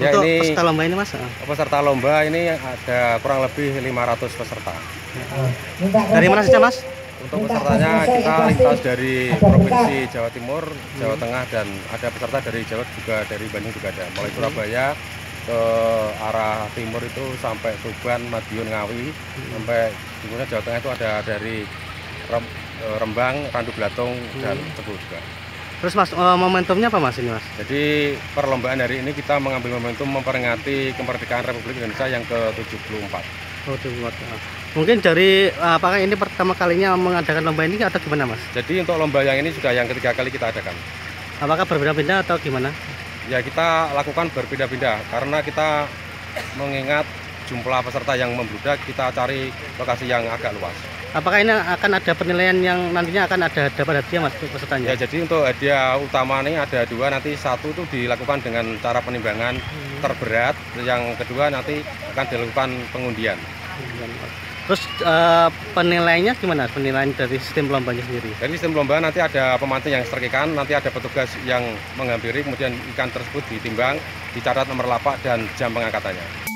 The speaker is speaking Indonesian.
Ya, Untuk ini- peserta lomba ini mas? Peserta lomba ini ada kurang lebih 500 peserta. Dari mana saja mas? Untuk pesertanya kita lintas dari Provinsi Jawa Timur, Jawa Tengah dan ada peserta dari Jawa juga dari Bandung juga ada. Mulai Surabaya ke arah timur itu sampai Tuban, Madiun, Ngawi, sampai timurnya Jawa Tengah itu ada dari Rem- eh, Rembang, Randu Blatung dan Cebu juga. Terus mas eh, momentumnya apa mas ini mas? Jadi perlombaan hari ini kita mengambil momentum memperingati kemerdekaan Republik Indonesia yang ke-74. Oh, tuh, buat, ah. Mungkin dari ah, apakah ini pertama kalinya mengadakan lomba ini atau gimana mas? Jadi untuk lomba yang ini sudah yang ketiga kali kita adakan. Apakah berbeda-beda atau gimana? Ya kita lakukan berpindah-pindah karena kita mengingat jumlah peserta yang membludak, kita cari lokasi yang agak luas. Apakah ini akan ada penilaian yang nantinya akan ada dapat hadiah mas pesertanya? Ya jadi untuk hadiah utama ini ada dua, nanti satu itu dilakukan dengan cara penimbangan terberat, yang kedua nanti akan dilakukan pengundian. Terus eh, penilaiannya gimana? Penilaian dari sistem lombanya sendiri? Jadi sistem lomba nanti ada pemancing yang setrek ikan, nanti ada petugas yang menghampiri, kemudian ikan tersebut ditimbang, dicatat nomor lapak dan jam pengangkatannya.